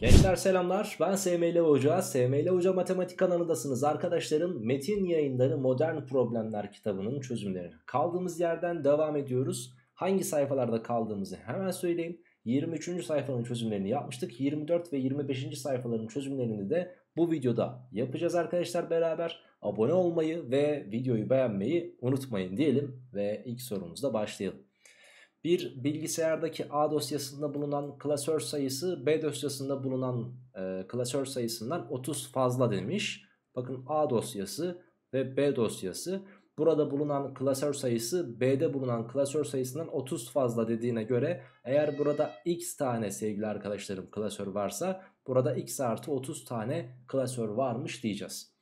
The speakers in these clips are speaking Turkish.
Gençler selamlar. Ben SML Hoca. SML Hoca Matematik kanalındasınız arkadaşlarım. Metin yayınları modern problemler kitabının çözümlerini Kaldığımız yerden devam ediyoruz. Hangi sayfalarda kaldığımızı hemen söyleyeyim. 23. sayfanın çözümlerini yapmıştık. 24 ve 25. sayfaların çözümlerini de bu videoda yapacağız arkadaşlar beraber. Abone olmayı ve videoyu beğenmeyi unutmayın diyelim ve ilk sorumuzda başlayalım bir bilgisayardaki A dosyasında bulunan klasör sayısı B dosyasında bulunan e, klasör sayısından 30 fazla demiş. Bakın A dosyası ve B dosyası. Burada bulunan klasör sayısı B'de bulunan klasör sayısından 30 fazla dediğine göre eğer burada x tane sevgili arkadaşlarım klasör varsa burada x artı 30 tane klasör varmış diyeceğiz.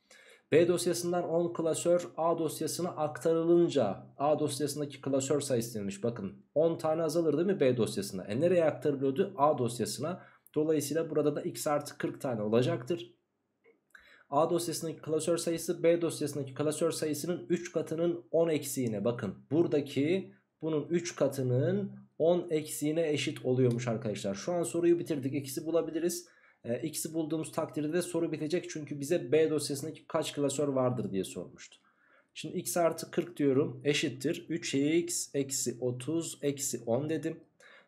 B dosyasından 10 klasör A dosyasına aktarılınca A dosyasındaki klasör sayısı denilmiş. Bakın 10 tane azalır değil mi B dosyasına? E nereye aktarılıyordu? A dosyasına. Dolayısıyla burada da x artı 40 tane olacaktır. A dosyasındaki klasör sayısı B dosyasındaki klasör sayısının 3 katının 10 eksiğine bakın. Buradaki bunun 3 katının 10 eksiğine eşit oluyormuş arkadaşlar. Şu an soruyu bitirdik. X'i bulabiliriz. E, x'i bulduğumuz takdirde de soru bitecek. Çünkü bize B dosyasındaki kaç klasör vardır diye sormuştu. Şimdi x artı 40 diyorum eşittir. 3x eksi 30 eksi 10 dedim.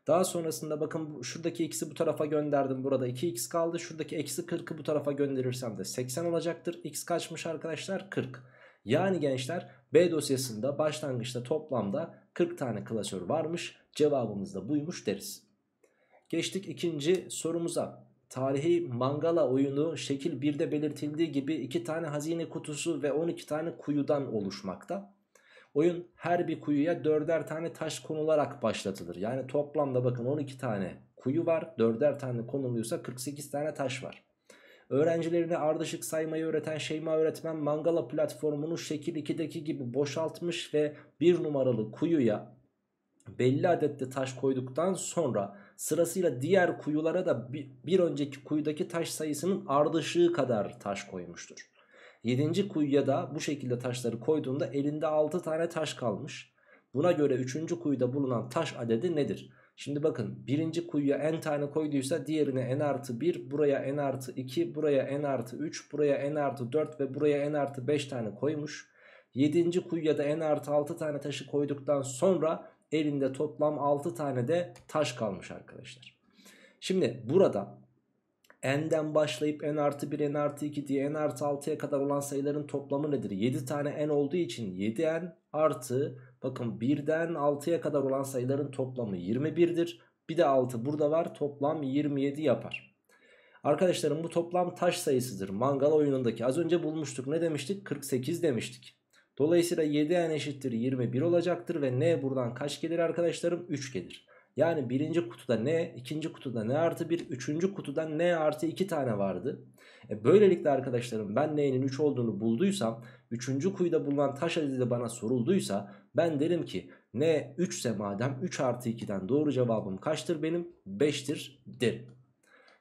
Daha sonrasında bakın şuradaki x'i bu tarafa gönderdim. Burada 2x kaldı. Şuradaki eksi 40'ı bu tarafa gönderirsem de 80 olacaktır. x kaçmış arkadaşlar? 40. Yani gençler B dosyasında başlangıçta toplamda 40 tane klasör varmış. Cevabımız da buymuş deriz. Geçtik ikinci sorumuza. Tarihi Mangala oyunu şekil 1'de belirtildiği gibi 2 tane hazine kutusu ve 12 tane kuyudan oluşmakta. Oyun her bir kuyuya 4'er tane taş konularak başlatılır. Yani toplamda bakın 12 tane kuyu var. 4'er tane konuluyorsa 48 tane taş var. Öğrencilerine ardışık saymayı öğreten Şeyma öğretmen Mangala platformunu şekil 2'deki gibi boşaltmış ve bir numaralı kuyuya belli adette taş koyduktan sonra sırasıyla diğer kuyulara da bir, önceki kuyudaki taş sayısının ardışığı kadar taş koymuştur. 7. kuyuya da bu şekilde taşları koyduğunda elinde 6 tane taş kalmış. Buna göre 3. kuyuda bulunan taş adedi nedir? Şimdi bakın birinci kuyuya n tane koyduysa diğerine n artı 1, buraya n artı 2, buraya n artı 3, buraya n artı 4 ve buraya n artı 5 tane koymuş. 7. kuyuya da n artı 6 tane taşı koyduktan sonra elinde toplam 6 tane de taş kalmış arkadaşlar. Şimdi burada n'den başlayıp n artı 1 n artı 2 diye n artı 6'ya kadar olan sayıların toplamı nedir? 7 tane n olduğu için 7n artı bakın 1'den 6'ya kadar olan sayıların toplamı 21'dir. Bir de 6 burada var toplam 27 yapar. Arkadaşlarım bu toplam taş sayısıdır. Mangal oyunundaki az önce bulmuştuk ne demiştik? 48 demiştik. Dolayısıyla 7n eşittir 21 olacaktır ve n buradan kaç gelir arkadaşlarım? 3 gelir. Yani birinci kutuda n, ikinci kutuda n artı 1, üçüncü kutuda n artı 2 tane vardı. E böylelikle arkadaşlarım ben n'nin 3 olduğunu bulduysam, üçüncü kuyuda bulunan taş adedi de bana sorulduysa ben derim ki n 3 ise madem 3 artı 2'den doğru cevabım kaçtır benim? 5'tir derim.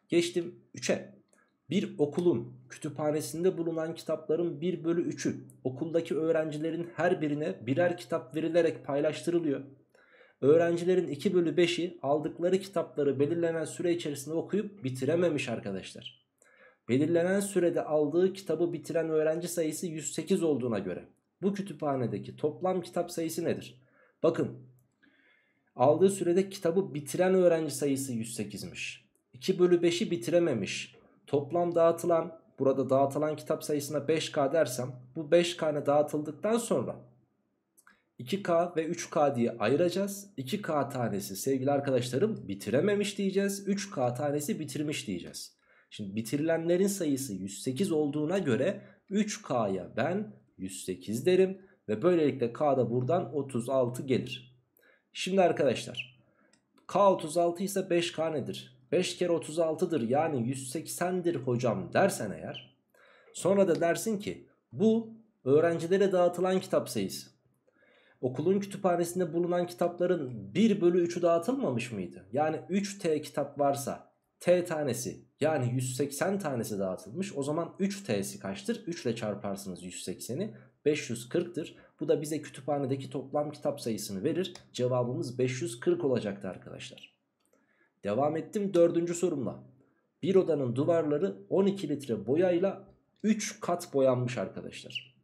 Geçtim 3'e. Bir okulun kütüphanesinde bulunan kitapların 1 bölü 3'ü okuldaki öğrencilerin her birine birer kitap verilerek paylaştırılıyor. Öğrencilerin 2 bölü 5'i aldıkları kitapları belirlenen süre içerisinde okuyup bitirememiş arkadaşlar. Belirlenen sürede aldığı kitabı bitiren öğrenci sayısı 108 olduğuna göre bu kütüphanedeki toplam kitap sayısı nedir? Bakın aldığı sürede kitabı bitiren öğrenci sayısı 108'miş. 2 bölü 5'i bitirememiş. Toplam dağıtılan burada dağıtılan kitap sayısına 5K dersem bu 5K'ne dağıtıldıktan sonra 2K ve 3K diye ayıracağız. 2K tanesi sevgili arkadaşlarım bitirememiş diyeceğiz. 3K tanesi bitirmiş diyeceğiz. Şimdi bitirilenlerin sayısı 108 olduğuna göre 3K'ya ben 108 derim. Ve böylelikle K da buradan 36 gelir. Şimdi arkadaşlar K 36 ise 5K nedir? 5 kere 36'dır yani 180'dir hocam dersen eğer sonra da dersin ki bu öğrencilere dağıtılan kitap sayısı. Okulun kütüphanesinde bulunan kitapların 1 bölü 3'ü dağıtılmamış mıydı? Yani 3T kitap varsa T tanesi yani 180 tanesi dağıtılmış. O zaman 3T'si kaçtır? 3 ile çarparsınız 180'i 540'tır. Bu da bize kütüphanedeki toplam kitap sayısını verir. Cevabımız 540 olacaktı arkadaşlar. Devam ettim dördüncü sorumla. bir odanın duvarları 12 litre boyayla 3 kat boyanmış arkadaşlar.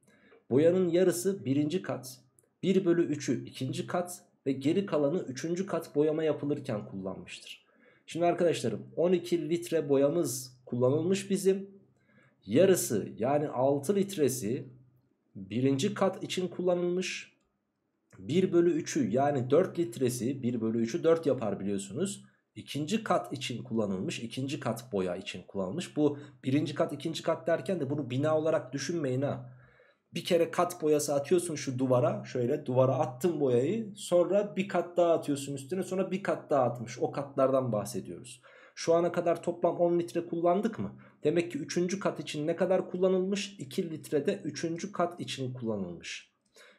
Boyanın yarısı birinci kat, 1 bölü 3'ü ikinci kat ve geri kalanı üçüncü kat boyama yapılırken kullanmıştır. Şimdi arkadaşlarım 12 litre boyamız kullanılmış bizim. Yarısı yani 6 litresi birinci kat için kullanılmış. 1 bölü 3'ü yani 4 litresi 1 bölü 3'ü 4 yapar biliyorsunuz. İkinci kat için kullanılmış. ikinci kat boya için kullanılmış. Bu birinci kat ikinci kat derken de bunu bina olarak düşünmeyin ha. Bir kere kat boyası atıyorsun şu duvara. Şöyle duvara attın boyayı. Sonra bir kat daha atıyorsun üstüne. Sonra bir kat daha atmış. O katlardan bahsediyoruz. Şu ana kadar toplam 10 litre kullandık mı? Demek ki 3. kat için ne kadar kullanılmış? 2 litrede 3. kat için kullanılmış.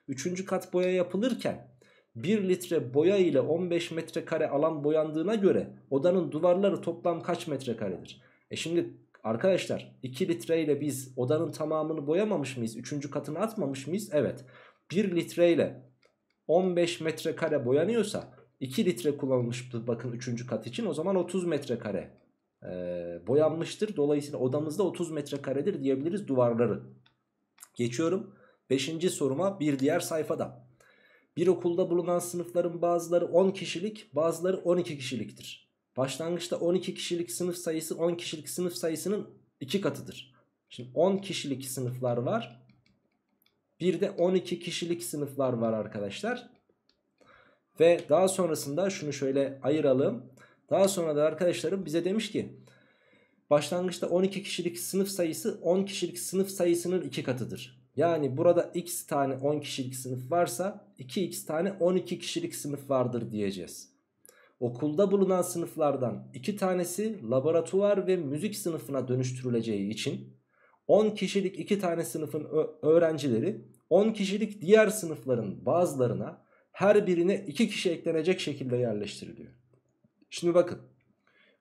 3. kat boya yapılırken 1 litre boya ile 15 metrekare alan boyandığına göre odanın duvarları toplam kaç metrekaredir? E şimdi arkadaşlar 2 litre ile biz odanın tamamını boyamamış mıyız? 3. katını atmamış mıyız? Evet. 1 litre ile 15 metrekare boyanıyorsa 2 litre kullanılmıştır bakın 3. kat için o zaman 30 metrekare e, boyanmıştır. Dolayısıyla odamızda 30 metrekaredir diyebiliriz duvarları. Geçiyorum 5. soruma bir diğer sayfada. Bir okulda bulunan sınıfların bazıları 10 kişilik bazıları 12 kişiliktir. Başlangıçta 12 kişilik sınıf sayısı 10 kişilik sınıf sayısının 2 katıdır. Şimdi 10 kişilik sınıflar var. Bir de 12 kişilik sınıflar var arkadaşlar. Ve daha sonrasında şunu şöyle ayıralım. Daha sonra da arkadaşlarım bize demiş ki başlangıçta 12 kişilik sınıf sayısı 10 kişilik sınıf sayısının 2 katıdır. Yani burada x tane 10 kişilik sınıf varsa 2x tane 12 kişilik sınıf vardır diyeceğiz. Okulda bulunan sınıflardan 2 tanesi laboratuvar ve müzik sınıfına dönüştürüleceği için 10 kişilik 2 tane sınıfın öğrencileri 10 kişilik diğer sınıfların bazılarına her birine 2 kişi eklenecek şekilde yerleştiriliyor. Şimdi bakın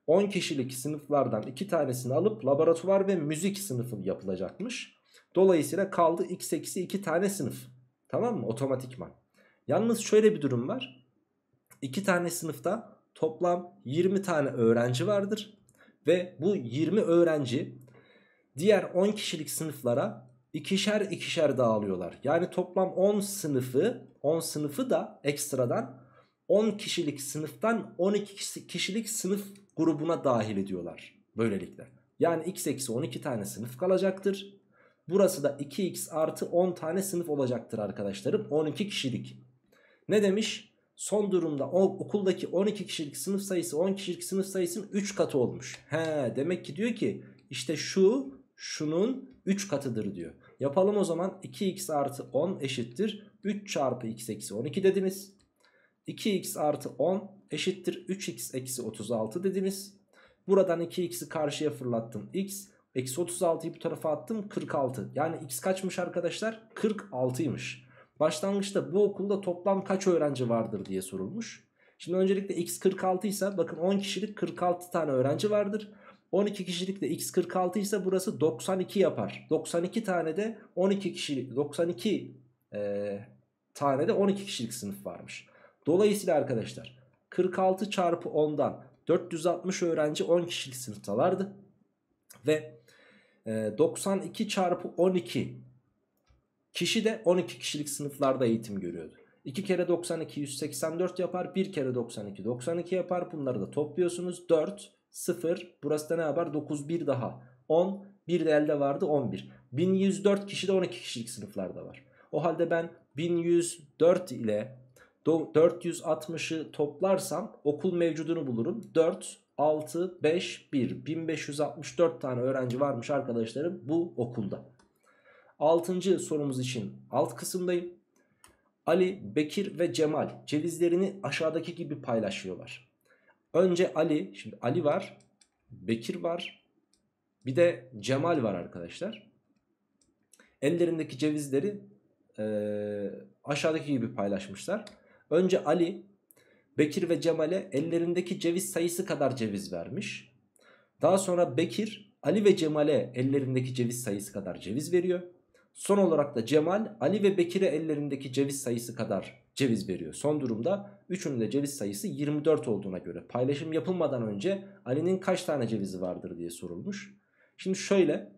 10 kişilik sınıflardan 2 tanesini alıp laboratuvar ve müzik sınıfı yapılacakmış. Dolayısıyla kaldı x eksi 2 tane sınıf. Tamam mı? Otomatikman. Yalnız şöyle bir durum var. 2 tane sınıfta toplam 20 tane öğrenci vardır. Ve bu 20 öğrenci diğer 10 kişilik sınıflara ikişer ikişer dağılıyorlar. Yani toplam 10 sınıfı 10 sınıfı da ekstradan 10 kişilik sınıftan 12 kişilik sınıf grubuna dahil ediyorlar. Böylelikle. Yani x eksi 12 tane sınıf kalacaktır. Burası da 2x artı 10 tane sınıf olacaktır arkadaşlarım. 12 kişilik. Ne demiş? Son durumda o, okuldaki 12 kişilik sınıf sayısı 10 kişilik sınıf sayısının 3 katı olmuş. He demek ki diyor ki işte şu şunun 3 katıdır diyor. Yapalım o zaman 2x artı 10 eşittir 3 çarpı x eksi 12 dediniz. 2x artı 10 eşittir 3x eksi 36 dediniz. Buradan 2x'i karşıya fırlattım. x eksi 36'yı bu tarafa attım 46. Yani x kaçmış arkadaşlar? 46'ymış. Başlangıçta bu okulda toplam kaç öğrenci vardır diye sorulmuş. Şimdi öncelikle x 46 ise bakın 10 kişilik 46 tane öğrenci vardır. 12 kişilik de x 46 ise burası 92 yapar. 92 tane de 12 kişilik 92 e, tane de 12 kişilik sınıf varmış. Dolayısıyla arkadaşlar 46 çarpı 10'dan 460 öğrenci 10 kişilik sınıftalardı. Ve 92 çarpı 12 kişi de 12 kişilik sınıflarda eğitim görüyordu. 2 kere 92 184 yapar. 1 kere 92 92 yapar. Bunları da topluyorsunuz. 4 0 burası da ne yapar? 9 1 daha 10 bir de elde vardı 11. 1104 kişi de 12 kişilik sınıflarda var. O halde ben 1104 ile 460'ı toplarsam okul mevcudunu bulurum. 4, 6, 5, 1. 1564 tane öğrenci varmış arkadaşlarım bu okulda. 6. sorumuz için alt kısımdayım. Ali, Bekir ve Cemal cevizlerini aşağıdaki gibi paylaşıyorlar. Önce Ali, şimdi Ali var, Bekir var, bir de Cemal var arkadaşlar. Ellerindeki cevizleri e, aşağıdaki gibi paylaşmışlar. Önce Ali, Bekir ve Cemal'e ellerindeki ceviz sayısı kadar ceviz vermiş. Daha sonra Bekir, Ali ve Cemal'e ellerindeki ceviz sayısı kadar ceviz veriyor. Son olarak da Cemal, Ali ve Bekir'e ellerindeki ceviz sayısı kadar ceviz veriyor. Son durumda üçünün de ceviz sayısı 24 olduğuna göre paylaşım yapılmadan önce Ali'nin kaç tane cevizi vardır diye sorulmuş. Şimdi şöyle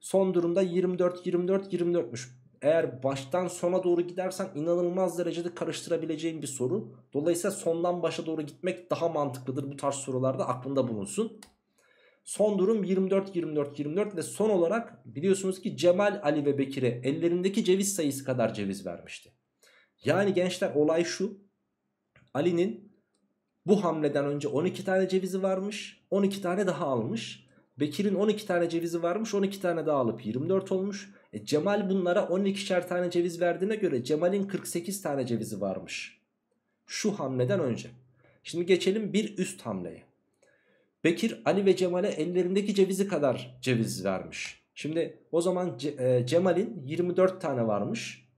son durumda 24 24 24'müş. Eğer baştan sona doğru gidersen inanılmaz derecede karıştırabileceğin bir soru. Dolayısıyla sondan başa doğru gitmek daha mantıklıdır bu tarz sorularda aklında bulunsun. Son durum 24 24 24 ve son olarak biliyorsunuz ki Cemal Ali ve Bekir'e ellerindeki ceviz sayısı kadar ceviz vermişti. Yani gençler olay şu. Ali'nin bu hamleden önce 12 tane cevizi varmış. 12 tane daha almış. Bekir'in 12 tane cevizi varmış. 12 tane daha alıp 24 olmuş. E, Cemal bunlara 12'şer tane ceviz verdiğine göre Cemal'in 48 tane cevizi varmış. Şu hamleden önce. Şimdi geçelim bir üst hamleye. Bekir Ali ve Cemal'e ellerindeki cevizi kadar ceviz vermiş. Şimdi o zaman e, Cemal'in 24 tane varmış.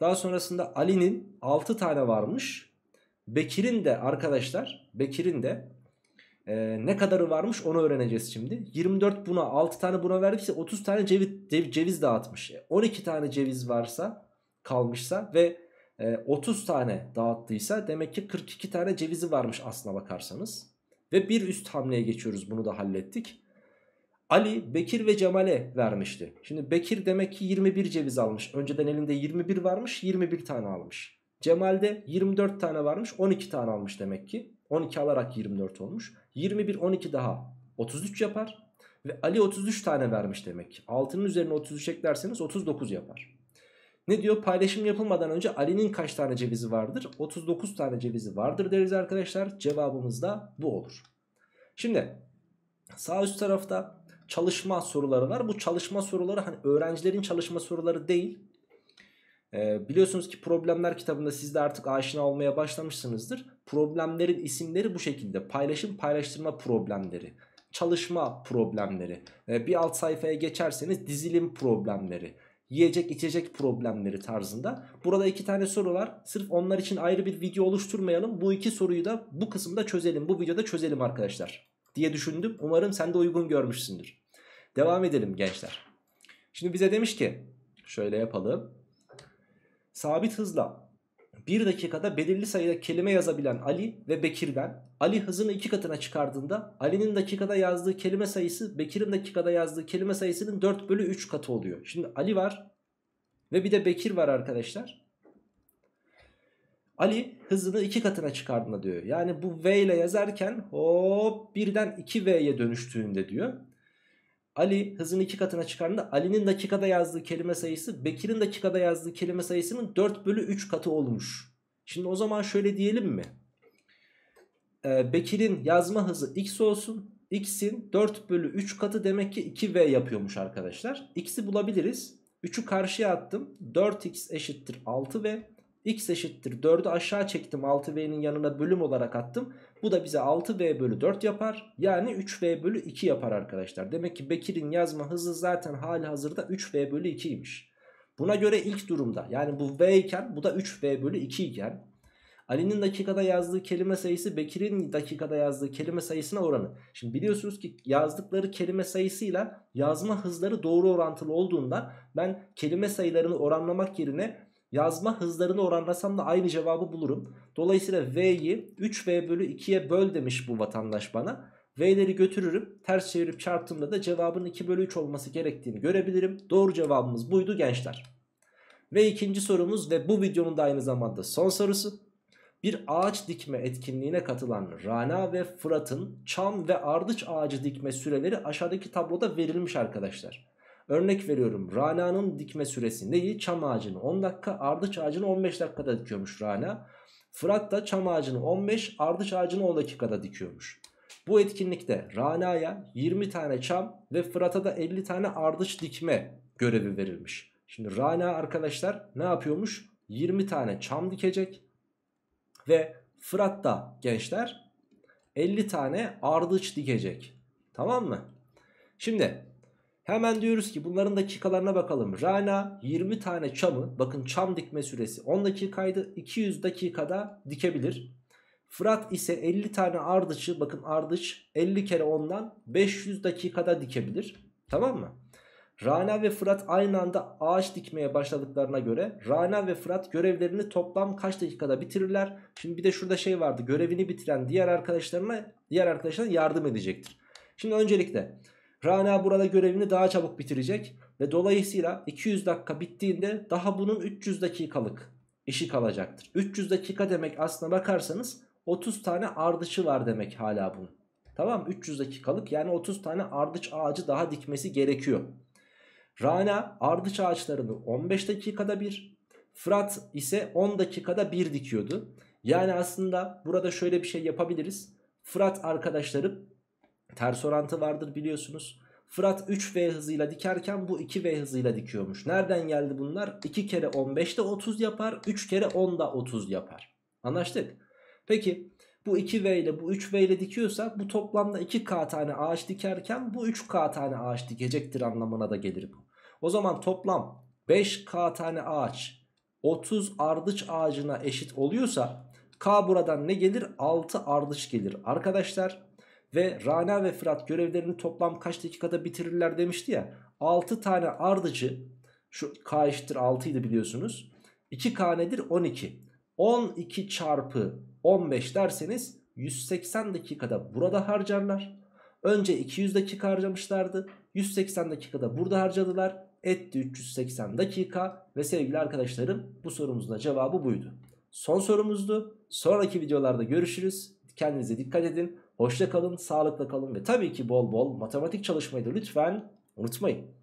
Daha sonrasında Ali'nin 6 tane varmış. Bekir'in de arkadaşlar Bekir'in de e, ne kadarı varmış onu öğreneceğiz şimdi. 24 buna 6 tane buna verdiyse 30 tane ceviz, ceviz dağıtmış. 12 e, tane ceviz varsa kalmışsa ve e, 30 tane dağıttıysa demek ki 42 tane cevizi varmış aslına bakarsanız. Ve bir üst hamleye geçiyoruz bunu da hallettik. Ali Bekir ve Cemal'e vermişti. Şimdi Bekir demek ki 21 ceviz almış. Önceden elinde 21 varmış 21 tane almış. Cemal'de 24 tane varmış 12 tane almış demek ki. 12 alarak 24 olmuş. 21 12 daha 33 yapar. Ve Ali 33 tane vermiş demek ki. 6'nın üzerine 33 eklerseniz 39 yapar. Ne diyor? Paylaşım yapılmadan önce Ali'nin kaç tane cevizi vardır? 39 tane cevizi vardır deriz arkadaşlar. Cevabımız da bu olur. Şimdi sağ üst tarafta çalışma soruları var. Bu çalışma soruları hani öğrencilerin çalışma soruları değil. Ee, biliyorsunuz ki problemler kitabında siz de artık aşina olmaya başlamışsınızdır. Problemlerin isimleri bu şekilde. Paylaşım paylaştırma problemleri. Çalışma problemleri. Ee, bir alt sayfaya geçerseniz dizilim problemleri yiyecek içecek problemleri tarzında. Burada iki tane soru var. Sırf onlar için ayrı bir video oluşturmayalım. Bu iki soruyu da bu kısımda çözelim. Bu videoda çözelim arkadaşlar. Diye düşündüm. Umarım sen de uygun görmüşsündür. Devam edelim gençler. Şimdi bize demiş ki şöyle yapalım. Sabit hızla 1 dakikada belirli sayıda kelime yazabilen Ali ve Bekir'den Ali hızını 2 katına çıkardığında Ali'nin dakikada yazdığı kelime sayısı Bekir'in dakikada yazdığı kelime sayısının 4 bölü 3 katı oluyor. Şimdi Ali var ve bir de Bekir var arkadaşlar. Ali hızını 2 katına çıkardığında diyor. Yani bu V ile yazarken hop birden 2V'ye dönüştüğünde diyor. Ali hızını iki katına çıkardığında Ali'nin dakikada yazdığı kelime sayısı Bekir'in dakikada yazdığı kelime sayısının 4 bölü 3 katı olmuş. Şimdi o zaman şöyle diyelim mi? Ee, Bekir'in yazma hızı x olsun. X'in 4 bölü 3 katı demek ki 2V yapıyormuş arkadaşlar. X'i bulabiliriz. 3'ü karşıya attım. 4x eşittir 6V x eşittir 4'ü aşağı çektim 6v'nin yanına bölüm olarak attım. Bu da bize 6v bölü 4 yapar. Yani 3v bölü 2 yapar arkadaşlar. Demek ki Bekir'in yazma hızı zaten hali hazırda 3v bölü 2'ymiş. Buna göre ilk durumda yani bu v iken bu da 3v bölü 2 iken Ali'nin dakikada yazdığı kelime sayısı Bekir'in dakikada yazdığı kelime sayısına oranı. Şimdi biliyorsunuz ki yazdıkları kelime sayısıyla yazma hızları doğru orantılı olduğundan ben kelime sayılarını oranlamak yerine Yazma hızlarını oranlasam da aynı cevabı bulurum. Dolayısıyla V'yi 3V bölü 2'ye böl demiş bu vatandaş bana. V'leri götürürüm. Ters çevirip çarptığımda da cevabın 2 bölü 3 olması gerektiğini görebilirim. Doğru cevabımız buydu gençler. Ve ikinci sorumuz ve bu videonun da aynı zamanda son sorusu. Bir ağaç dikme etkinliğine katılan Rana ve Fırat'ın çam ve ardıç ağacı dikme süreleri aşağıdaki tabloda verilmiş arkadaşlar. Örnek veriyorum Rana'nın dikme süresi neyi? Çam ağacını 10 dakika ardıç ağacını 15 dakikada dikiyormuş Rana. Fırat da çam ağacını 15 ardıç ağacını 10 dakikada dikiyormuş. Bu etkinlikte Rana'ya 20 tane çam ve Fırat'a da 50 tane ardıç dikme görevi verilmiş. Şimdi Rana arkadaşlar ne yapıyormuş? 20 tane çam dikecek ve Fırat da gençler 50 tane ardıç dikecek. Tamam mı? Şimdi Hemen diyoruz ki bunların dakikalarına bakalım. Rana 20 tane çamı bakın çam dikme süresi 10 dakikaydı 200 dakikada dikebilir. Fırat ise 50 tane ardıçı bakın ardıç 50 kere ondan 500 dakikada dikebilir. Tamam mı? Rana ve Fırat aynı anda ağaç dikmeye başladıklarına göre Rana ve Fırat görevlerini toplam kaç dakikada bitirirler? Şimdi bir de şurada şey vardı. Görevini bitiren diğer arkadaşlarına diğer arkadaşlarına yardım edecektir. Şimdi öncelikle Rana burada görevini daha çabuk bitirecek ve dolayısıyla 200 dakika bittiğinde daha bunun 300 dakikalık işi kalacaktır. 300 dakika demek aslına bakarsanız 30 tane ardıçı var demek hala bunun. Tamam 300 dakikalık yani 30 tane ardıç ağacı daha dikmesi gerekiyor. Rana ardıç ağaçlarını 15 dakikada bir, Fırat ise 10 dakikada bir dikiyordu. Yani aslında burada şöyle bir şey yapabiliriz. Fırat arkadaşlarım ters orantı vardır biliyorsunuz. Fırat 3V hızıyla dikerken bu 2V hızıyla dikiyormuş. Nereden geldi bunlar? 2 kere 15'te 30 yapar, 3 kere 10'da 30 yapar. Anlaştık. Peki bu 2V ile bu 3V ile dikiyorsa bu toplamda 2K tane ağaç dikerken bu 3K tane ağaç dikecektir anlamına da gelir bu. O zaman toplam 5K tane ağaç 30 ardıç ağacına eşit oluyorsa K buradan ne gelir? 6 ardıç gelir. Arkadaşlar ve Rana ve Fırat görevlerini toplam kaç dakikada bitirirler demişti ya. 6 tane ardıcı şu K eşittir 6 idi biliyorsunuz. 2K nedir? 12. 12 çarpı 15 derseniz 180 dakikada burada harcarlar. Önce 200 dakika harcamışlardı. 180 dakikada burada harcadılar. Etti 380 dakika ve sevgili arkadaşlarım bu sorumuzun cevabı buydu. Son sorumuzdu. Sonraki videolarda görüşürüz. Kendinize dikkat edin. Hoşça kalın, sağlıkla kalın ve tabii ki bol bol matematik çalışmayı da lütfen unutmayın.